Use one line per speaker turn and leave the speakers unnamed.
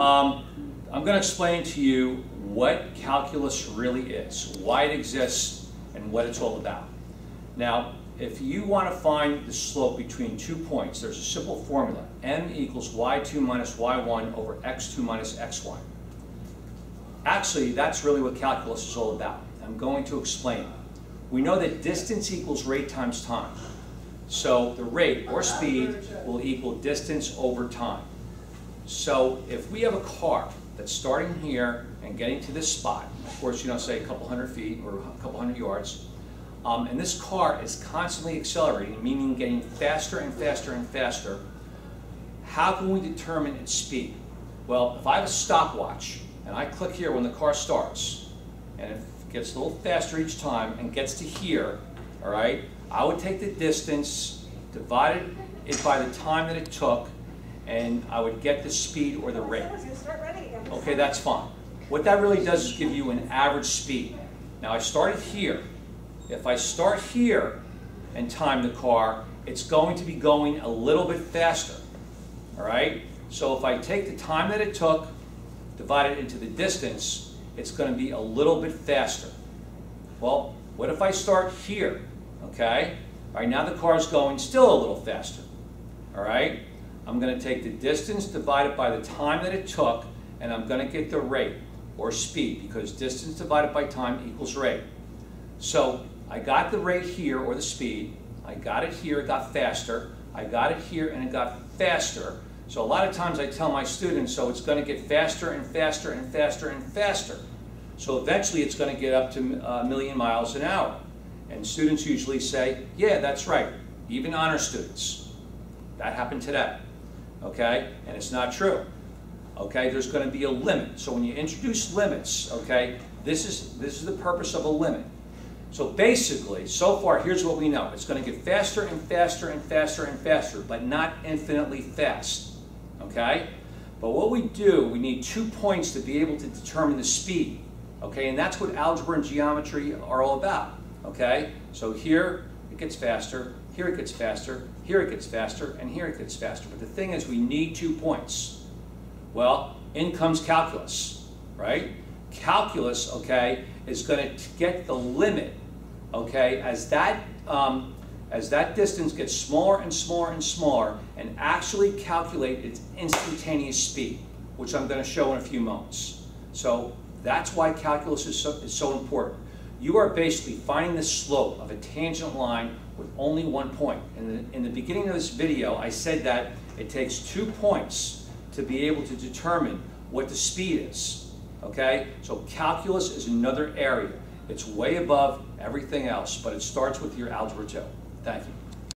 Um, I'm going to explain to you what calculus really is, why it exists, and what it's all about. Now, if you want to find the slope between two points, there's a simple formula. m equals y2 minus y1 over x2 minus x1. Actually, that's really what calculus is all about. I'm going to explain. We know that distance equals rate times time. So the rate or speed will equal distance over time. So if we have a car that's starting here and getting to this spot, of course, you know, say a couple hundred feet or a couple hundred yards, um, and this car is constantly accelerating, meaning getting faster and faster and faster, how can we determine its speed? Well, if I have a stopwatch and I click here when the car starts, and it gets a little faster each time and gets to here, all right, I would take the distance, divide it by the time that it took, and I would get the speed or the rate. Okay, that's fine. What that really does is give you an average speed. Now I started here. If I start here and time the car, it's going to be going a little bit faster. All right? So if I take the time that it took, divide it into the distance, it's going to be a little bit faster. Well, what if I start here? Okay? All right, now the car is going still a little faster. All right? I'm going to take the distance divided by the time that it took, and I'm going to get the rate or speed because distance divided by time equals rate. So I got the rate here or the speed. I got it here, it got faster. I got it here and it got faster. So a lot of times I tell my students, so it's going to get faster and faster and faster and faster. So eventually it's going to get up to a million miles an hour. And students usually say, yeah, that's right. Even honor students. That happened today. Okay? And it's not true. Okay? There's going to be a limit. So when you introduce limits, okay, this is, this is the purpose of a limit. So basically, so far, here's what we know. It's going to get faster and faster and faster and faster, but not infinitely fast. Okay? But what we do, we need two points to be able to determine the speed. Okay? And that's what algebra and geometry are all about. Okay? So here, it gets faster. Here it gets faster. Here it gets faster. And here it gets faster. But the thing is, we need two points. Well, in comes calculus. Right? Calculus, okay, is going to get the limit okay, as that, um, as that distance gets smaller and smaller and smaller, and actually calculate its instantaneous speed, which I'm going to show in a few moments. So that's why calculus is so, is so important. You are basically finding the slope of a tangent line with only one point. In the, in the beginning of this video, I said that it takes two points to be able to determine what the speed is. Okay? So calculus is another area. It's way above everything else, but it starts with your Algebra 2. Thank you.